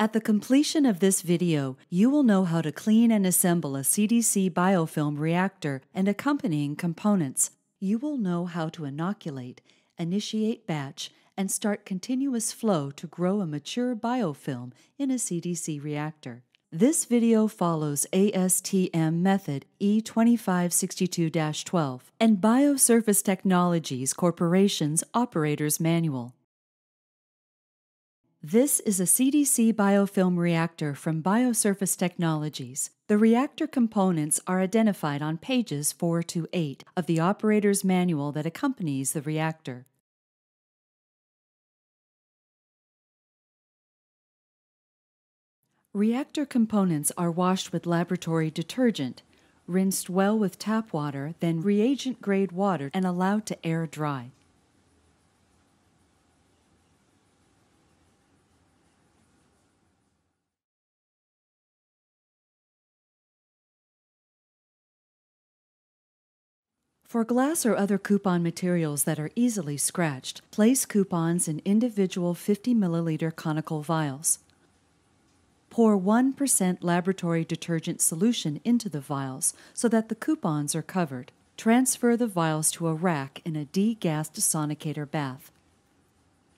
At the completion of this video, you will know how to clean and assemble a CDC biofilm reactor and accompanying components. You will know how to inoculate, initiate batch, and start continuous flow to grow a mature biofilm in a CDC reactor. This video follows ASTM method E2562-12 and Biosurface Technologies Corporation's Operator's Manual. This is a CDC biofilm reactor from Biosurface Technologies. The reactor components are identified on pages 4 to 8 of the operator's manual that accompanies the reactor. Reactor components are washed with laboratory detergent, rinsed well with tap water, then reagent grade water, and allowed to air dry. For glass or other coupon materials that are easily scratched, place coupons in individual 50 milliliter conical vials. Pour 1% laboratory detergent solution into the vials so that the coupons are covered. Transfer the vials to a rack in a degassed sonicator bath.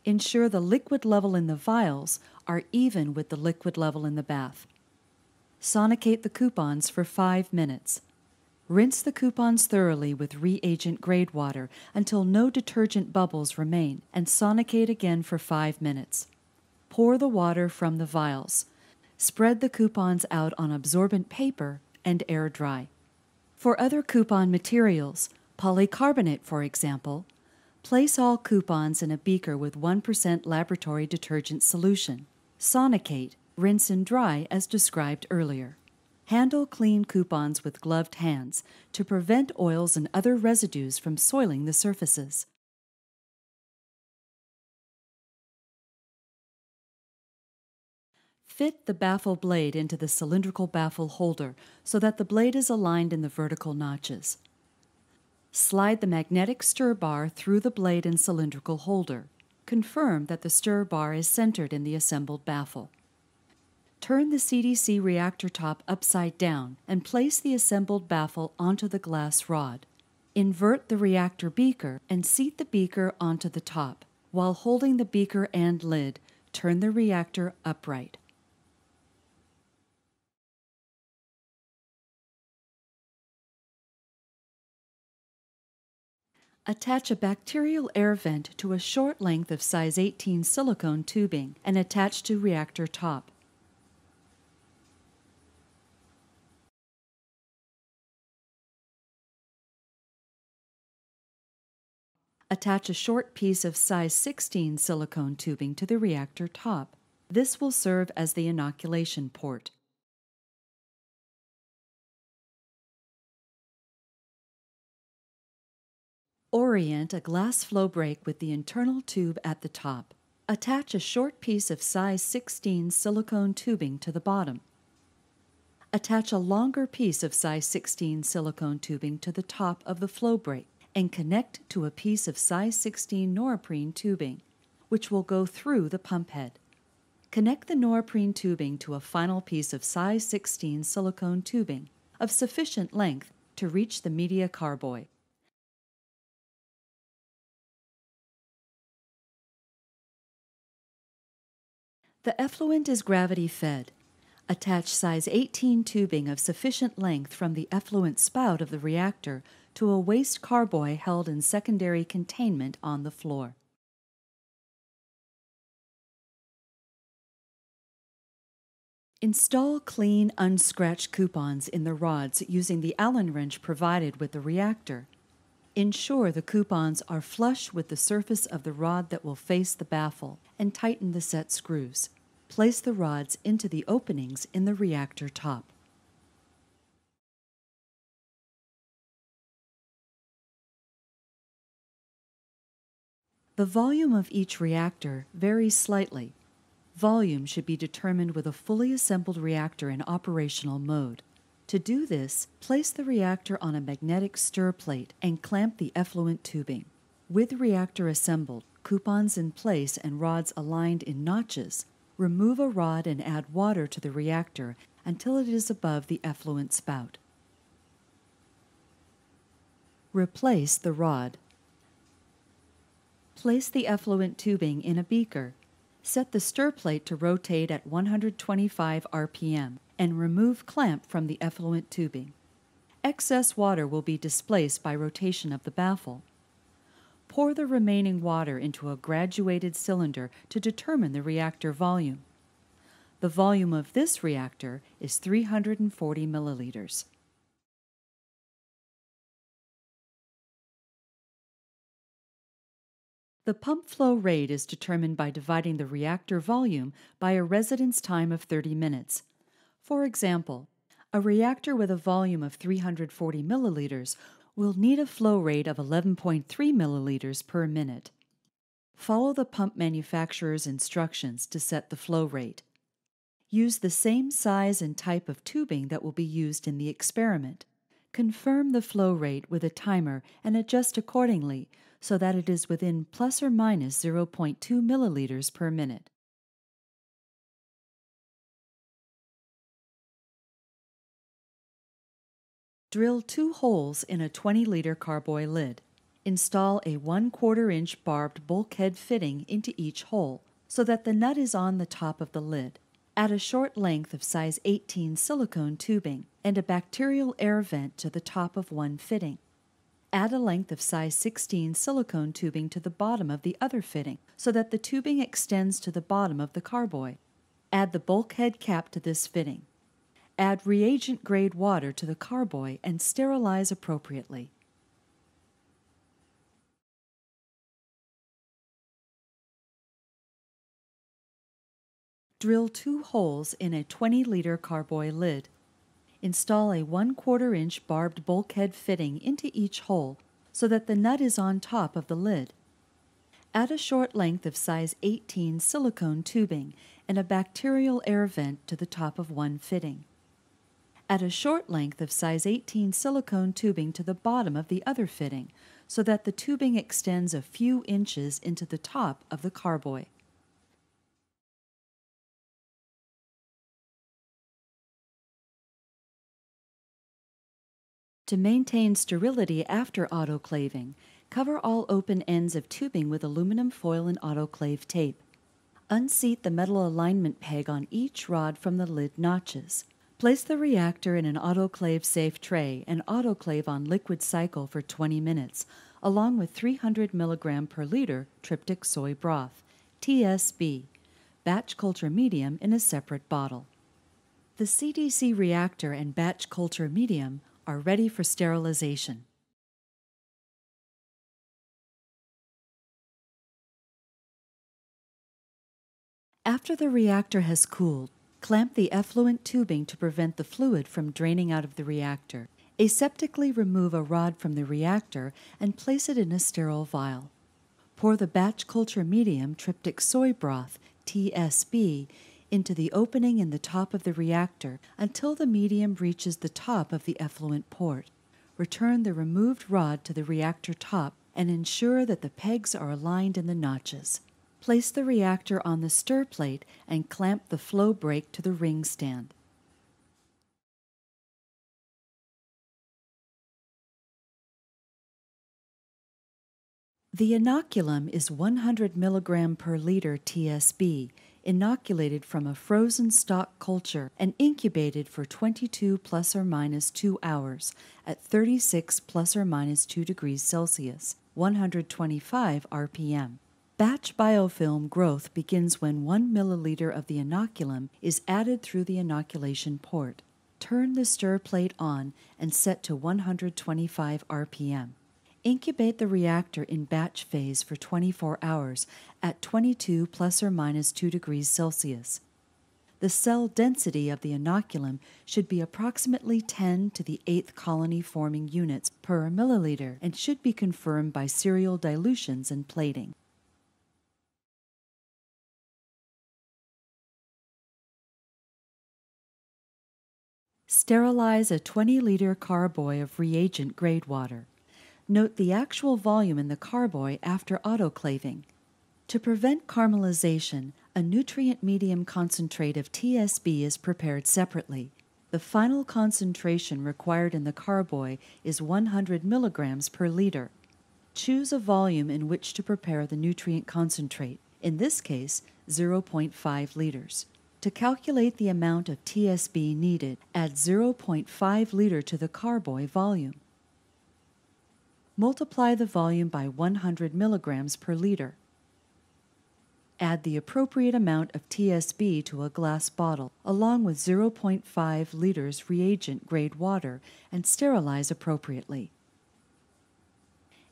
Ensure the liquid level in the vials are even with the liquid level in the bath. Sonicate the coupons for 5 minutes. Rinse the coupons thoroughly with reagent grade water until no detergent bubbles remain and sonicate again for 5 minutes. Pour the water from the vials. Spread the coupons out on absorbent paper and air dry. For other coupon materials, polycarbonate for example, place all coupons in a beaker with 1% laboratory detergent solution. Sonicate, rinse and dry as described earlier. Handle clean coupons with gloved hands to prevent oils and other residues from soiling the surfaces. Fit the baffle blade into the cylindrical baffle holder so that the blade is aligned in the vertical notches. Slide the magnetic stir bar through the blade and cylindrical holder. Confirm that the stir bar is centered in the assembled baffle. Turn the CDC reactor top upside down and place the assembled baffle onto the glass rod. Invert the reactor beaker and seat the beaker onto the top. While holding the beaker and lid, turn the reactor upright. Attach a bacterial air vent to a short length of size 18 silicone tubing and attach to reactor top. Attach a short piece of size 16 silicone tubing to the reactor top. This will serve as the inoculation port. Orient a glass flow break with the internal tube at the top. Attach a short piece of size 16 silicone tubing to the bottom. Attach a longer piece of size 16 silicone tubing to the top of the flow break and connect to a piece of size 16 Norprene tubing, which will go through the pump head. Connect the Norprene tubing to a final piece of size 16 silicone tubing of sufficient length to reach the media carboy. The effluent is gravity fed. Attach size 18 tubing of sufficient length from the effluent spout of the reactor to a waste carboy held in secondary containment on the floor. Install clean, unscratched coupons in the rods using the Allen wrench provided with the reactor. Ensure the coupons are flush with the surface of the rod that will face the baffle and tighten the set screws. Place the rods into the openings in the reactor top. The volume of each reactor varies slightly. Volume should be determined with a fully assembled reactor in operational mode. To do this, place the reactor on a magnetic stir plate and clamp the effluent tubing. With reactor assembled, coupons in place and rods aligned in notches, remove a rod and add water to the reactor until it is above the effluent spout. Replace the rod. Place the effluent tubing in a beaker. Set the stir plate to rotate at 125 RPM and remove clamp from the effluent tubing. Excess water will be displaced by rotation of the baffle. Pour the remaining water into a graduated cylinder to determine the reactor volume. The volume of this reactor is 340 milliliters. The pump flow rate is determined by dividing the reactor volume by a residence time of 30 minutes. For example, a reactor with a volume of 340 milliliters will need a flow rate of 11.3 milliliters per minute. Follow the pump manufacturer's instructions to set the flow rate. Use the same size and type of tubing that will be used in the experiment. Confirm the flow rate with a timer and adjust accordingly so that it is within plus or minus 0.2 milliliters per minute. Drill two holes in a 20 liter carboy lid. Install a 1 quarter inch barbed bulkhead fitting into each hole so that the nut is on the top of the lid. Add a short length of size 18 silicone tubing and a bacterial air vent to the top of one fitting. Add a length of size 16 silicone tubing to the bottom of the other fitting so that the tubing extends to the bottom of the carboy. Add the bulkhead cap to this fitting. Add reagent grade water to the carboy and sterilize appropriately. Drill two holes in a 20 liter carboy lid. Install a 1 4 inch barbed bulkhead fitting into each hole so that the nut is on top of the lid. Add a short length of size 18 silicone tubing and a bacterial air vent to the top of one fitting. Add a short length of size 18 silicone tubing to the bottom of the other fitting so that the tubing extends a few inches into the top of the carboy. To maintain sterility after autoclaving, cover all open ends of tubing with aluminum foil and autoclave tape. Unseat the metal alignment peg on each rod from the lid notches. Place the reactor in an autoclave safe tray and autoclave on liquid cycle for 20 minutes, along with 300 milligram per liter tryptic soy broth, TSB, batch culture medium in a separate bottle. The CDC reactor and batch culture medium are ready for sterilization. After the reactor has cooled, Clamp the effluent tubing to prevent the fluid from draining out of the reactor. Aseptically remove a rod from the reactor and place it in a sterile vial. Pour the batch culture medium tryptic soy broth, TSB, into the opening in the top of the reactor until the medium reaches the top of the effluent port. Return the removed rod to the reactor top and ensure that the pegs are aligned in the notches. Place the reactor on the stir plate and clamp the flow break to the ring stand. The inoculum is 100 mg per liter TSB, inoculated from a frozen stock culture and incubated for 22 plus or minus 2 hours at 36 plus or minus 2 degrees Celsius, 125 RPM. Batch biofilm growth begins when 1 milliliter of the inoculum is added through the inoculation port. Turn the stir plate on and set to 125 RPM. Incubate the reactor in batch phase for 24 hours at 22 plus or minus 2 degrees Celsius. The cell density of the inoculum should be approximately 10 to the 8th colony forming units per milliliter and should be confirmed by serial dilutions and plating. Sterilize a 20 liter carboy of reagent grade water. Note the actual volume in the carboy after autoclaving. To prevent caramelization, A nutrient medium concentrate of TSB is prepared separately. The final concentration required in the carboy is 100 milligrams per liter. Choose a volume in which to prepare the nutrient concentrate, in this case, 0.5 liters. To calculate the amount of TSB needed, add 0.5 liter to the carboy volume. Multiply the volume by 100 milligrams per liter. Add the appropriate amount of TSB to a glass bottle, along with 0.5 liters reagent grade water, and sterilize appropriately.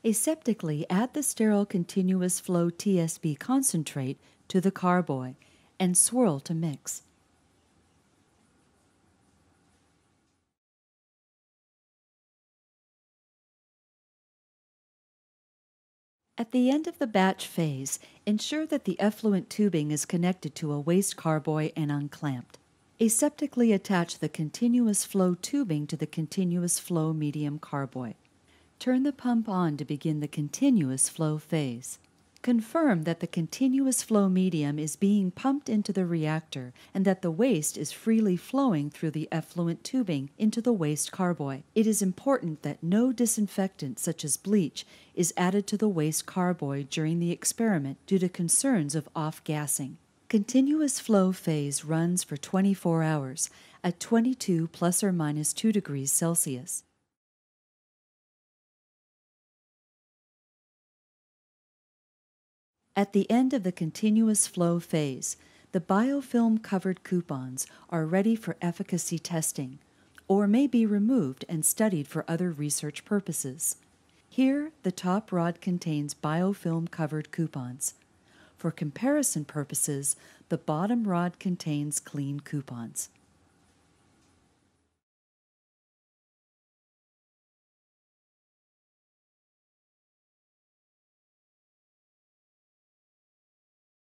Aseptically add the sterile continuous flow TSB concentrate to the carboy and swirl to mix. At the end of the batch phase, ensure that the effluent tubing is connected to a waste carboy and unclamped. Aseptically attach the continuous flow tubing to the continuous flow medium carboy. Turn the pump on to begin the continuous flow phase. Confirm that the continuous flow medium is being pumped into the reactor and that the waste is freely flowing through the effluent tubing into the waste carboy. It is important that no disinfectant, such as bleach, is added to the waste carboy during the experiment due to concerns of off gassing. Continuous flow phase runs for 24 hours at 22 plus or minus 2 degrees Celsius. At the end of the continuous flow phase, the biofilm covered coupons are ready for efficacy testing or may be removed and studied for other research purposes. Here, the top rod contains biofilm covered coupons. For comparison purposes, the bottom rod contains clean coupons.